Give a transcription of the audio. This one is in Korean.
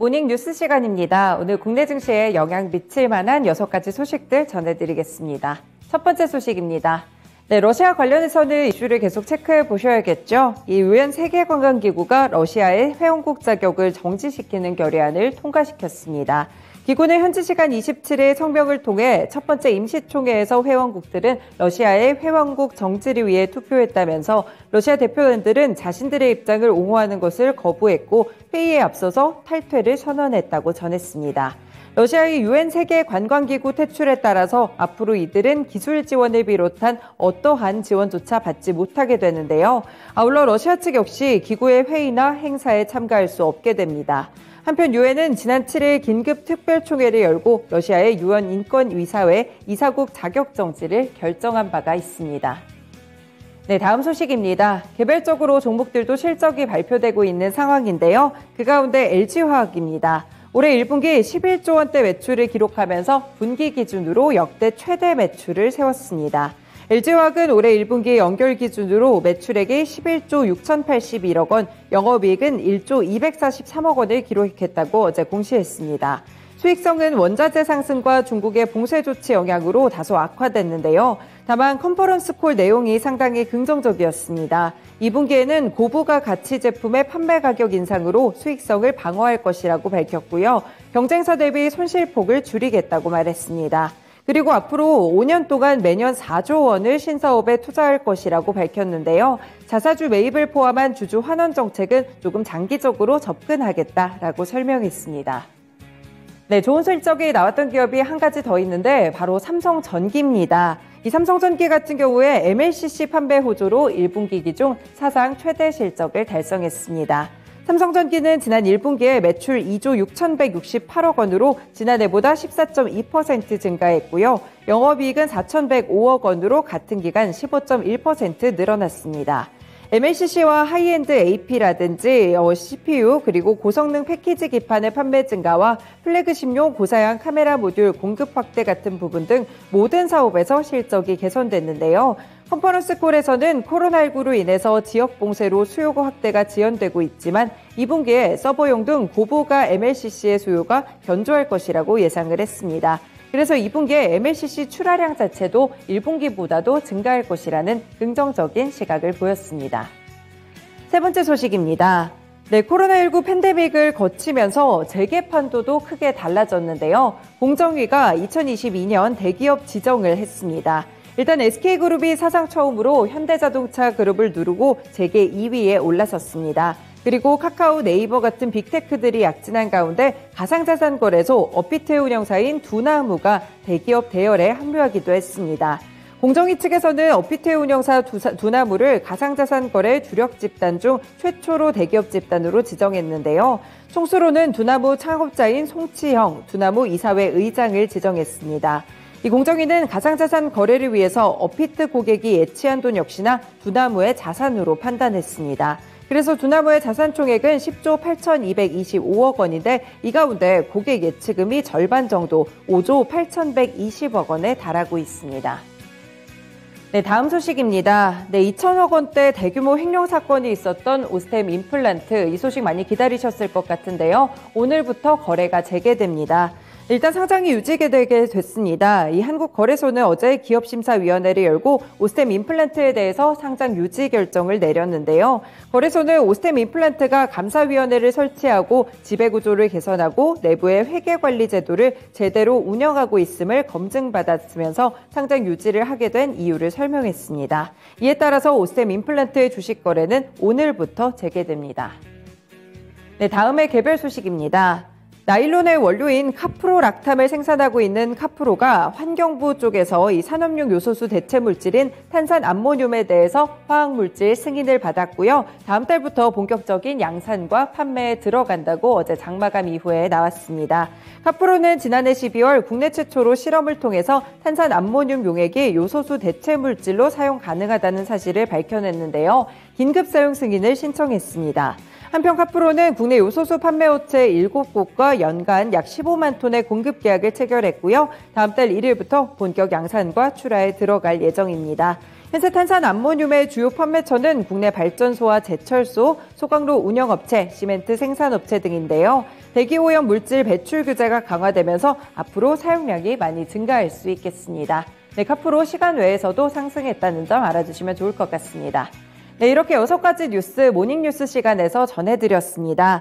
morning 뉴스 시간입니다. 오늘 국내 증시에 영향 미칠 만한 여섯 가지 소식들 전해드리겠습니다. 첫 번째 소식입니다. 네, 러시아 관련해서는 이슈를 계속 체크해 보셔야겠죠. 이 유엔 세계관광기구가 러시아의 회원국 자격을 정지시키는 결의안을 통과시켰습니다. 기구는 현지 시간 27일 성명을 통해 첫 번째 임시총회에서 회원국들은 러시아의 회원국 정지를 위해 투표했다면서 러시아 대표단들은 자신들의 입장을 옹호하는 것을 거부했고 회의에 앞서서 탈퇴를 선언했다고 전했습니다. 러시아의 유엔 세계 관광기구 퇴출에 따라서 앞으로 이들은 기술 지원을 비롯한 어떠한 지원조차 받지 못하게 되는데요. 아울러 러시아 측 역시 기구의 회의나 행사에 참가할 수 없게 됩니다. 한편 유엔은 지난 7일 긴급 특별총회를 열고 러시아의 유엔 인권위사회 이사국 자격 정지를 결정한 바가 있습니다. 네, 다음 소식입니다. 개별적으로 종목들도 실적이 발표되고 있는 상황인데요. 그 가운데 LG화학입니다. 올해 1분기 11조 원대 매출을 기록하면서 분기 기준으로 역대 최대 매출을 세웠습니다. LG화학은 올해 1분기 연결 기준으로 매출액이 11조 6,081억 원, 영업이익은 1조 243억 원을 기록했다고 어제 공시했습니다. 수익성은 원자재 상승과 중국의 봉쇄 조치 영향으로 다소 악화됐는데요. 다만 컨퍼런스 콜 내용이 상당히 긍정적이었습니다. 2분기에는 고부가 가치 제품의 판매 가격 인상으로 수익성을 방어할 것이라고 밝혔고요. 경쟁사 대비 손실폭을 줄이겠다고 말했습니다. 그리고 앞으로 5년 동안 매년 4조 원을 신사업에 투자할 것이라고 밝혔는데요. 자사주 매입을 포함한 주주 환원 정책은 조금 장기적으로 접근하겠다라고 설명했습니다. 네, 좋은 실적이 나왔던 기업이 한 가지 더 있는데 바로 삼성전기입니다. 이 삼성전기 같은 경우에 MLCC 판매 호조로 1분기 기중 사상 최대 실적을 달성했습니다. 삼성전기는 지난 1분기에 매출 2조 6,168억 원으로 지난해보다 14.2% 증가했고요. 영업이익은 4,105억 원으로 같은 기간 15.1% 늘어났습니다. MLCC와 high-end AP라든지 CPU 그리고 고성능 패키지 기판의 판매 증가와 flagship용 고사양 카메라 모듈 공급 확대 같은 부분 등 모든 사업에서 실적이 개선됐는데요. conference call에서는 코로나19로 인해서 지역 봉쇄로 수요 확대가 지연되고 있지만 2분기에 서버용 등 고부가 MLCC의 수요가 견조할 것이라고 예상을 했습니다. 그래서 2분기에 MLCC 출하량 자체도 1분기보다도 증가할 것이라는 긍정적인 시각을 보였습니다. 세 번째 소식입니다. 네, 코로나19 팬데믹을 거치면서 재계 판도도 크게 달라졌는데요. 공정위가 2022년 대기업 지정을 했습니다. 일단 SK그룹이 사상 처음으로 현대자동차 그룹을 누르고 재계 2위에 올라섰습니다. 그리고 카카오 네이버 같은 big tech들이 약진한 가운데 가상자산 거래소 업비트 운영사인 두나무가 대기업 대열에 합류하기도 했습니다. 공정위 측에서는 업비트 운영사 두나무를 가상자산 거래 주력 집단 중 최초로 대기업 집단으로 지정했는데요. 총수로는 두나무 창업자인 송치형 두나무 이사회 의장을 지정했습니다. 이 공정위는 가상자산 거래를 위해서 업비트 고객이 예치한 돈 역시나 두나무의 자산으로 판단했습니다. 그래서 두나무의 자산 총액은 10조 8,225억 원인데 이 가운데 고객 예치금이 절반 정도 5조 8,120억 원에 달하고 있습니다. 네, 다음 소식입니다. 네, 2천억 원대 대규모 횡령 사건이 있었던 오스템 임플란트 이 소식 많이 기다리셨을 것 같은데요. 오늘부터 거래가 재개됩니다. 일단 상장이 유지되게 됐습니다. 이 한국거래소는 어제 기업심사위원회를 열고 오스템 임플란트에 대해서 상장 유지 결정을 내렸는데요. 거래소는 오스템 임플란트가 감사위원회를 설치하고 지배구조를 개선하고 내부의 회계관리 제도를 제대로 운영하고 있음을 검증받았으면서 상장 유지를 하게 된 이유를 설명했습니다. 이에 따라서 오스템 임플란트의 주식 거래는 오늘부터 재개됩니다. 네, 다음에 개별 소식입니다. 나일론의 원료인 카프로락탐을 생산하고 있는 카프로가 환경부 쪽에서 이 산업용 요소수 대체 물질인 탄산 암모늄에 대해서 화학 물질 승인을 받았고요. 다음 달부터 본격적인 양산과 판매에 들어간다고 어제 장마감 이후에 나왔습니다. 카프로는 지난해 12월 국내 최초로 실험을 통해서 탄산 암모늄 용액이 요소수 대체 물질로 사용 가능하다는 사실을 밝혀냈는데요. 긴급 사용 승인을 신청했습니다. 한편 카프로는 국내 요소수 판매업체 7곳과 연간 약 15만 톤의 공급 계약을 체결했고요. 다음 달 1일부터 본격 양산과 출하에 들어갈 예정입니다. 현재 탄산 암모늄의 주요 판매처는 국내 발전소와 제철소, 소각로 운영업체, 시멘트 생산업체 등인데요. 대기오염 물질 배출 규제가 강화되면서 앞으로 사용량이 많이 증가할 수 있겠습니다. 네, 카프로 시간 외에서도 상승했다는 점 알아주시면 좋을 것 같습니다. 네, 이렇게 여섯 가지 뉴스 모닝뉴스 시간에서 전해드렸습니다.